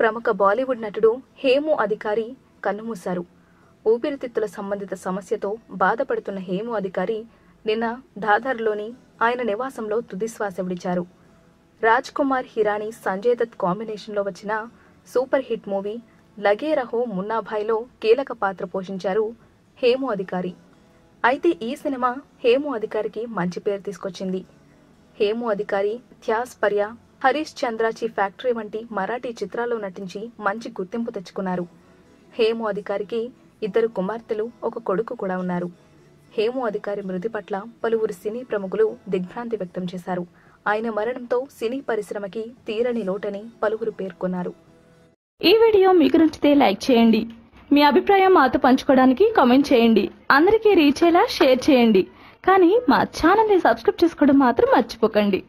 ప్రముఖ బాలీవుడ్ నటుడు హేము అధికారి కన్నుమూశారు ఊపిరితిత్తుల సంబంధిత సమస్యతో బాధపడుతున్న హేము అధికారి నిన్న దాదర్లోని ఆయన నివాసంలో తుదిశ్వాస విడిచారు. రాజ్ కుమార్ హిరానీ సంజయ్ దత్ కాంబినేషన్లో వచ్చిన super hit movie Lage Raho మున్నాభాయ్లో కీలక పాత్ర పోషించారు హేము అధికారి. అయితే ఈ సినిమా హేము అధికారికి మంచి పేరు తీసుకొచ్చింది. హేము అధికారి థ్యాస్ పర్య హరీష్ చంద్రాచి ఫ్యాక్టరీ వంటి మరాఠీ చిత్రాల్లో నటించి మంచి గుర్తింపు తెచ్చుకున్నారు. హేము అధికారికి ఇద్దరు కుమార్తెలు ఒక కొడుకు కూడా ఉన్నారు. హేము అధికారి మృతి పట్ల పలువురు సినీ ప్రముఖులు దిగ్భ్రాంతి వ్యక్తం చేశారు. ఆయన మరణంతో సినీ పరిశ్రమకి తీరని లోటని పలువురు పేర్కొన్నారు. ఈ వీడియో మీకు నచ్చితే లైక్ చేయండి. మీ అభిప్రాయం మాతో పంచుకోవడానికి కామెంట్ చేయండి. అందరికీ రీచ్ అయ్యేలా షేర్ చేయండి. కానీ మా ఛానల్ని సబ్స్క్రైబ్ చేసుకోవడం మాత్రం మర్చిపోకండి.